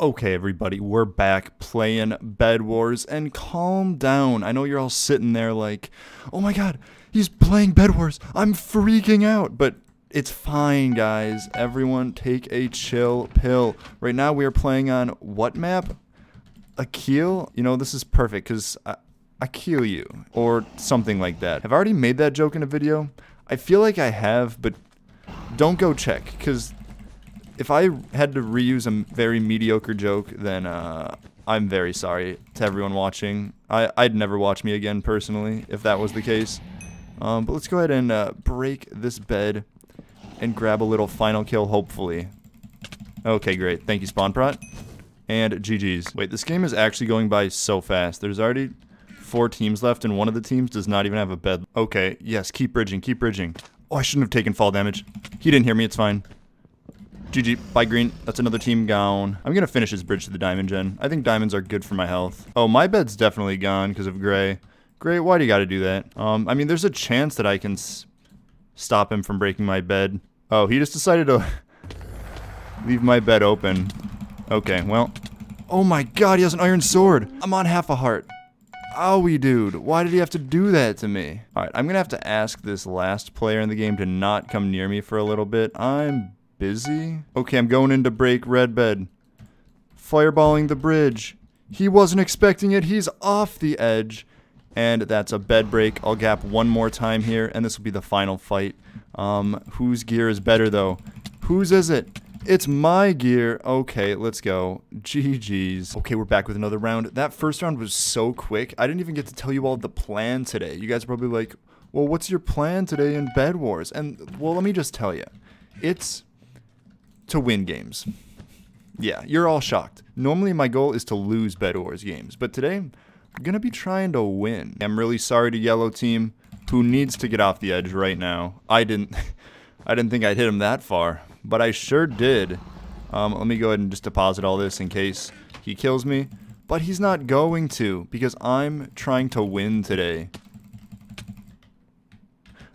Okay, everybody, we're back playing Bed Wars, and calm down. I know you're all sitting there like, oh my god, he's playing Bed Wars. I'm freaking out. But it's fine, guys. Everyone take a chill pill. Right now, we are playing on what map? Akil? You know, this is perfect because I, uh, I kill you, or something like that. Have I already made that joke in a video? I feel like I have, but don't go check because if I had to reuse a very mediocre joke, then uh, I'm very sorry to everyone watching. I, I'd never watch me again personally if that was the case. Um, but let's go ahead and uh, break this bed and grab a little final kill, hopefully. Okay, great. Thank you, Spawnprot. And GG's. Wait, this game is actually going by so fast. There's already four teams left, and one of the teams does not even have a bed. Okay, yes, keep bridging, keep bridging. Oh, I shouldn't have taken fall damage. He didn't hear me, it's fine. GG. Bye, green. That's another team gone. I'm going to finish his bridge to the diamond gen. I think diamonds are good for my health. Oh, my bed's definitely gone because of gray. Gray, why do you got to do that? Um, I mean, there's a chance that I can stop him from breaking my bed. Oh, he just decided to leave my bed open. Okay, well. Oh my god, he has an iron sword. I'm on half a heart. Owie, dude. Why did he have to do that to me? Alright, I'm going to have to ask this last player in the game to not come near me for a little bit. I'm busy? Okay, I'm going in to break red bed. Fireballing the bridge. He wasn't expecting it. He's off the edge. And that's a bed break. I'll gap one more time here, and this will be the final fight. Um, whose gear is better, though? Whose is it? It's my gear. Okay, let's go. GG's. Okay, we're back with another round. That first round was so quick. I didn't even get to tell you all the plan today. You guys are probably like, well, what's your plan today in Bed Wars? And, well, let me just tell you. It's to win games. Yeah, you're all shocked. Normally my goal is to lose Bed Wars games, but today I'm going to be trying to win. I'm really sorry to Yellow Team, who needs to get off the edge right now. I didn't I didn't think I'd hit him that far, but I sure did. Um, let me go ahead and just deposit all this in case he kills me. But he's not going to, because I'm trying to win today.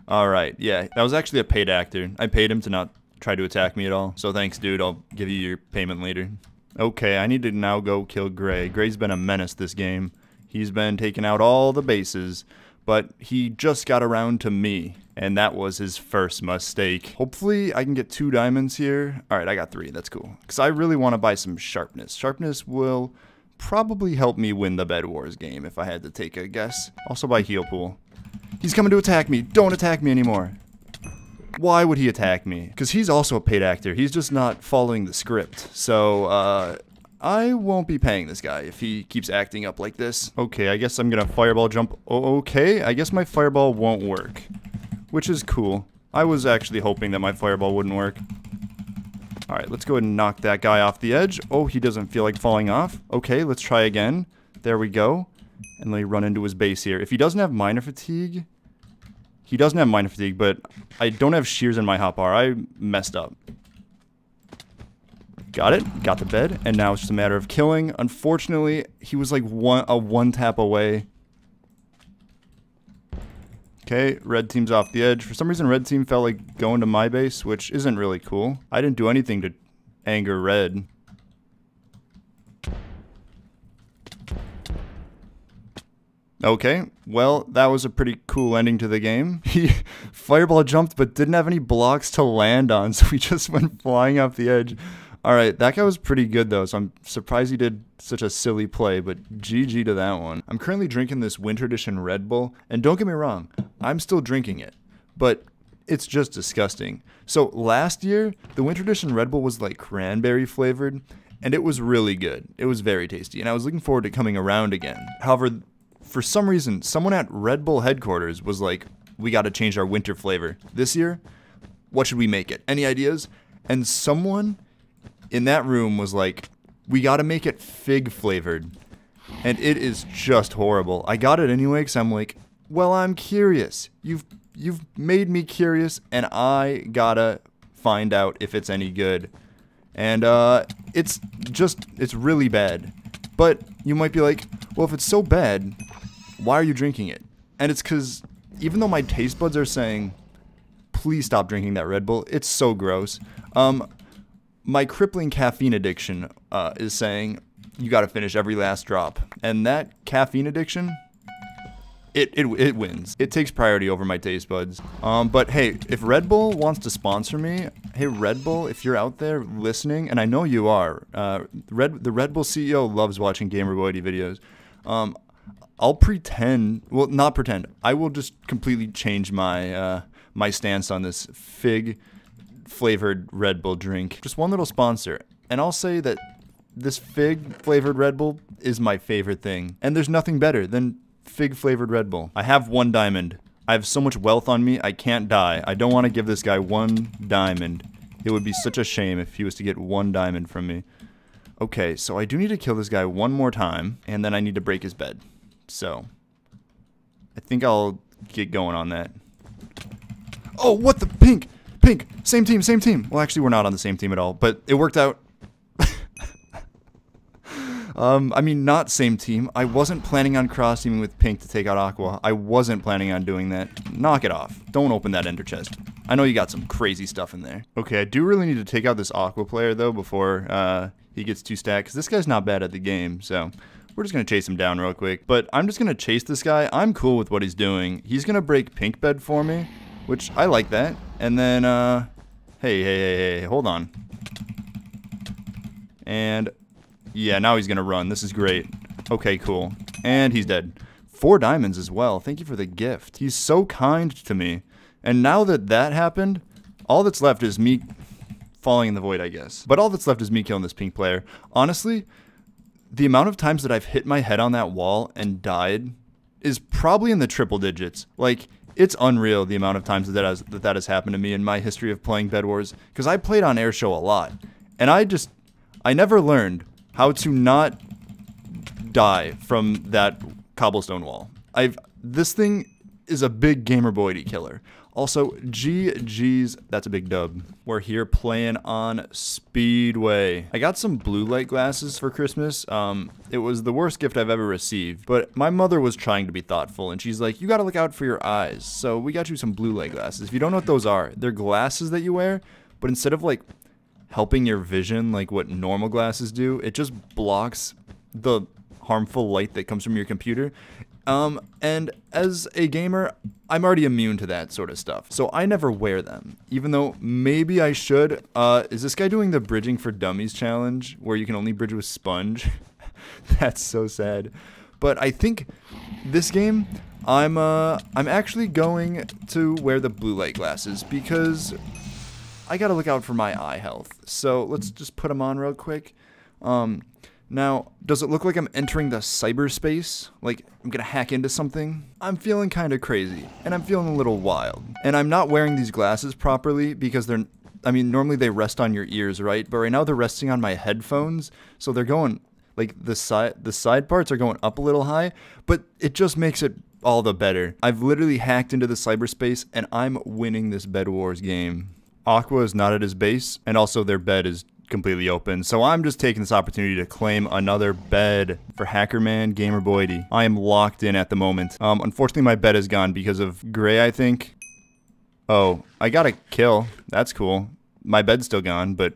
Alright, yeah, that was actually a paid actor. I paid him to not try to attack me at all. So thanks, dude. I'll give you your payment later. Okay, I need to now go kill Gray. Gray's been a menace this game. He's been taking out all the bases, but he just got around to me, and that was his first mistake. Hopefully, I can get two diamonds here. All right, I got three. That's cool. Because I really want to buy some sharpness. Sharpness will probably help me win the Bed Wars game if I had to take a guess. Also buy Heal Pool. He's coming to attack me. Don't attack me anymore. Why would he attack me? Because he's also a paid actor. He's just not following the script. So, uh, I won't be paying this guy if he keeps acting up like this. Okay, I guess I'm gonna fireball jump. okay, I guess my fireball won't work. Which is cool. I was actually hoping that my fireball wouldn't work. Alright, let's go ahead and knock that guy off the edge. Oh, he doesn't feel like falling off. Okay, let's try again. There we go. And let me run into his base here. If he doesn't have miner fatigue, he doesn't have miner fatigue, but I don't have shears in my hotbar. I messed up. Got it. Got the bed. And now it's just a matter of killing. Unfortunately, he was like one a one tap away. Okay, red team's off the edge. For some reason, red team felt like going to my base, which isn't really cool. I didn't do anything to anger red. Okay, well, that was a pretty cool ending to the game. He fireball jumped but didn't have any blocks to land on, so he just went flying off the edge. Alright, that guy was pretty good though, so I'm surprised he did such a silly play, but GG to that one. I'm currently drinking this Winter Edition Red Bull, and don't get me wrong, I'm still drinking it, but it's just disgusting. So last year, the Winter Edition Red Bull was like cranberry flavored, and it was really good. It was very tasty, and I was looking forward to coming around again. However, for some reason, someone at Red Bull headquarters was like, we got to change our winter flavor. This year, what should we make it? Any ideas? And someone in that room was like, we got to make it fig flavored. And it is just horrible. I got it anyway because I'm like, well, I'm curious. You've you've made me curious, and I gotta find out if it's any good. And uh, it's just it's really bad. But you might be like, well, if it's so bad, why are you drinking it? And it's because even though my taste buds are saying, please stop drinking that Red Bull, it's so gross. Um, my crippling caffeine addiction uh, is saying you got to finish every last drop. And that caffeine addiction, it, it, it wins. It takes priority over my taste buds. Um, but hey, if Red Bull wants to sponsor me, hey Red Bull, if you're out there listening, and I know you are, uh, Red the Red Bull CEO loves watching Gamerboy80 videos. Um, I'll pretend, well, not pretend. I will just completely change my uh, my stance on this fig flavored Red Bull drink. Just one little sponsor, and I'll say that this fig flavored Red Bull is my favorite thing, and there's nothing better than fig flavored Red Bull. I have one diamond. I have so much wealth on me, I can't die. I don't want to give this guy one diamond. It would be such a shame if he was to get one diamond from me. Okay, so I do need to kill this guy one more time, and then I need to break his bed. So, I think I'll get going on that. Oh, what the pink? Pink, same team, same team. Well, actually, we're not on the same team at all, but it worked out. Um, I mean, not same team. I wasn't planning on cross teaming with pink to take out Aqua. I wasn't planning on doing that. Knock it off. Don't open that ender chest. I know you got some crazy stuff in there. Okay, I do really need to take out this Aqua player, though, before uh, he gets too stacked, because this guy's not bad at the game, so... We're just going to chase him down real quick. But I'm just going to chase this guy. I'm cool with what he's doing. He's going to break pink bed for me, which I like that. And then, uh, hey, hey, hey, hey, hold on. And, yeah, now he's to run. This is great. Okay, cool. And he's dead. Four diamonds as well. Thank you for the gift. He's so kind to me. And now that that happened, all that's left is me falling in the void, I guess. But all that's left is me killing this pink player. Honestly, the amount of times that I've hit my head on that wall and died is probably in the triple digits. Like, it's unreal the amount of times that has, that, that has happened to me in my history of playing Bed Wars. Because I played on Airshow a lot. And I just, I never learned how to not die from that cobblestone wall. I've, this thing is a big Gamerboy80 killer. Also, GG's, that's a big dub. We're here playing on Speedway. I got some blue light glasses for Christmas. Um, it was the worst gift I've ever received, but my mother was trying to be thoughtful, and she's like, you gotta look out for your eyes. So we got you some blue light glasses. If you don't know what those are, they're glasses that you wear, but instead of like helping your vision like what normal glasses do, it just blocks the harmful light that comes from your computer. Um, and as a gamer, I'm already immune to that sort of stuff. So I never wear them, even though maybe I should. Uh, is this guy doing the bridging for dummies challenge where you can only bridge with sponge? That's so sad. But I think this game, I'm uh, I'm actually going to wear the blue light glasses because I gotta look out for my eye health. So let's just put them on real quick. Um, now, does it look like I'm entering the cyberspace? Like I'm gonna hack into something? I'm feeling kinda crazy, and I'm feeling a little wild. And I'm not wearing these glasses properly because they're, I mean, normally they rest on your ears, right? But right now they're resting on my headphones, so they're going, like the side, the side parts are going up a little high, but it just makes it all the better. I've literally hacked into the cyberspace, and I'm winning this Bed Wars game. Aqua is not at his base, and also their bed is completely open. So I'm just taking this opportunity to claim another bed for Hackerman Gamerboy80. I am locked in at the moment. Um, unfortunately, my bed is gone because of Gray, I think. Oh, I got a kill. That's cool. My bed's still gone, but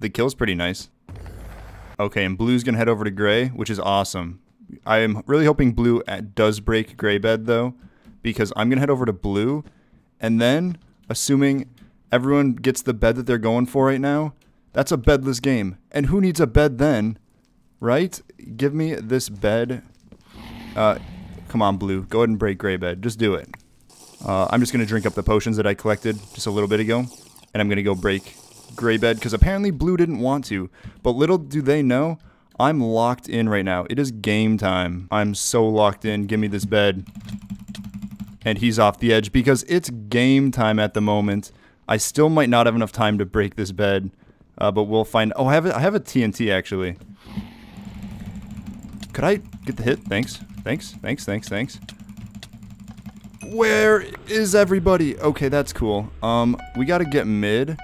the kill's pretty nice. Okay, and Blue's gonna head over to Gray, which is awesome. I am really hoping Blue does break Gray bed, though, because I'm gonna head over to Blue, and then, assuming everyone gets the bed that they're going for right now, that's a bedless game. And who needs a bed then? Right? Give me this bed. Uh, come on, Blue. Go ahead and break Gray Bed. Just do it. Uh, I'm just going to drink up the potions that I collected just a little bit ago. And I'm going to go break Gray Bed because apparently Blue didn't want to. But little do they know, I'm locked in right now. It is game time. I'm so locked in. Give me this bed. And he's off the edge because it's game time at the moment. I still might not have enough time to break this bed. Uh, but we'll find. Oh, I have a, I have a TNT actually. Could I get the hit? Thanks. Thanks. Thanks. Thanks. Thanks. Where is everybody? Okay, that's cool. Um, we gotta get mid.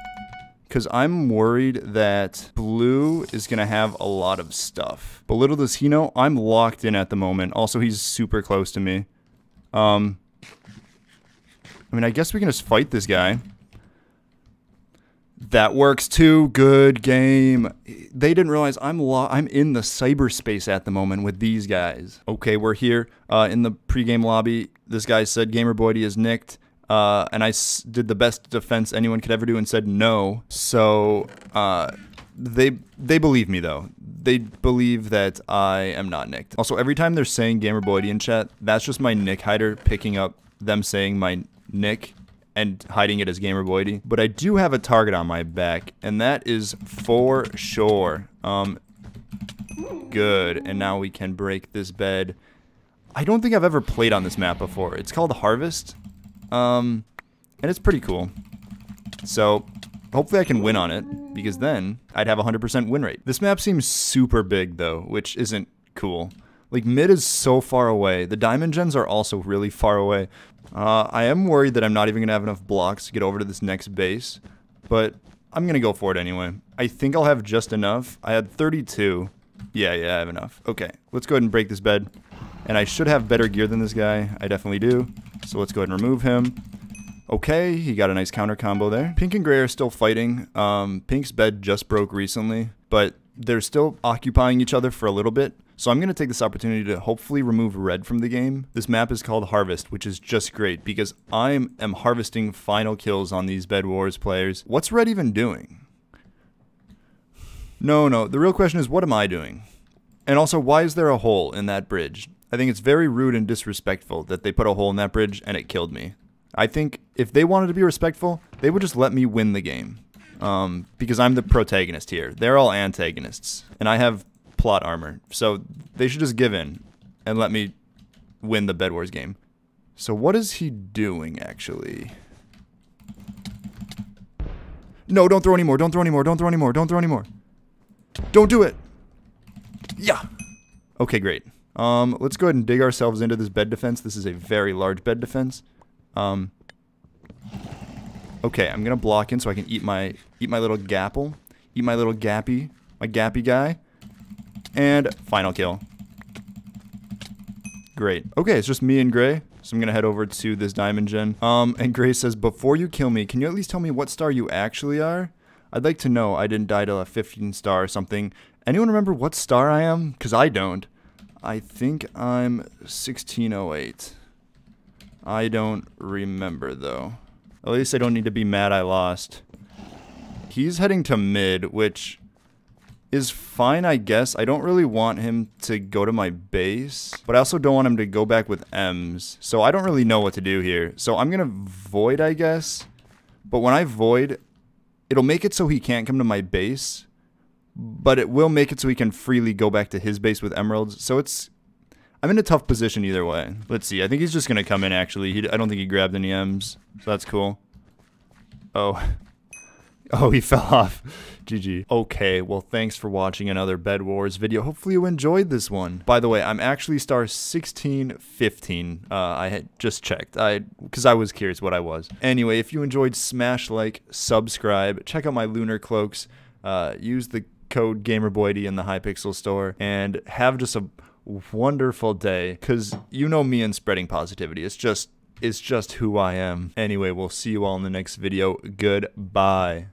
Because I'm worried that Blue is to have a lot of stuff. But little does he know, I'm locked in at the moment. Also, he's super close to me. Um, I mean, I guess we can just fight this guy. That works too. Good game. They didn't realize I'm lo- I'm in the cyberspace at the moment with these guys. Okay, we're here uh, in the pregame lobby. This guy said Gamerboy80 is nicked. Uh, and I did the best defense anyone could ever do and said no. So uh, they they believe me though. They believe that I am not nicked. Also, every time they're saying Gamerboy80 in chat, that's just my nick hider picking up them saying my nick and hiding it as Gamerboy80. But I do have a target on my back, and that is for sure. Um, good. And now we can break this bed. I don't think I've ever played on this map before. It's called Harvest. Um, and it's pretty cool. So, hopefully I can win on it, because then I'd have 100% win rate. This map seems super big, though, which isn't cool. Like, mid is so far away. The diamond gens are also really far away. Uh, I am worried that I'm not even going to have enough blocks to get over to this next base, but I'm going to go for it anyway. I think I'll have just enough. I had 32. Yeah, yeah, I have enough. Okay, let's go ahead and break this bed. And I should have better gear than this guy. I definitely do. So let's go ahead and remove him. Okay, he got a nice counter combo there. Pink and Gray are still fighting. Um, Pink's bed just broke recently, but they're still occupying each other for a little bit. So I'm going to take this opportunity to hopefully remove red from the game. This map is called Harvest, which is just great because I am harvesting final kills on these Bed Wars players. What's red even doing? No, no, the real question is what am I doing? And also, why is there a hole in that bridge? I think it's very rude and disrespectful that they put a hole in that bridge and it killed me. I think if they wanted to be respectful, they would just let me win the game. Um, because I'm the protagonist here. They're all antagonists. And I have plot armor. So they should just give in and let me win the Bed Wars game. So what is he doing, actually? No, don't throw anymore. Don't throw anymore. Don't throw anymore. Don't throw anymore. Don't do it. Yeah. Okay, great. Um, let's go ahead and dig ourselves into this bed defense. This is a very large bed defense. Um, okay, I'm gonna block in so I can eat my eat my little gapple, eat my little gappy, my gappy guy, and final kill. Great. Okay, it's just me and Gray. So I'm gonna head over to this diamond gen. Um, and Gray says, before you kill me, can you at least tell me what star you actually are? I'd like to know. I didn't die to a 15 star or something. Anyone remember what star I am? Cause I don't. I think I'm 1608. I don't remember though. At least I don't need to be mad I lost. He's heading to mid, which is fine, I guess. I don't really want him to go to my base, but I also don't want him to go back with M's. So I don't really know what to do here. So I'm going to void, I guess. But when I void, it'll make it so he can't come to my base, but it will make it so he can freely go back to his base with emeralds. So it's I'm in a tough position either way. Let's see. I think he's just going to come in, actually. He, I don't think he grabbed any M's, so that's cool. Oh. Oh, he fell off. GG. Okay, well, thanks for watching another Bed Wars video. Hopefully you enjoyed this one. By the way, I'm actually star 1615. Uh, I had just checked, I because I was curious what I was. Anyway, if you enjoyed, smash like, subscribe, check out my lunar cloaks, uh, use the code Gamerboy80 in the Hypixel store, and have just a wonderful day. Because you know me and spreading positivity. It's just it's just who I am. Anyway, we'll see you all in the next video. Goodbye.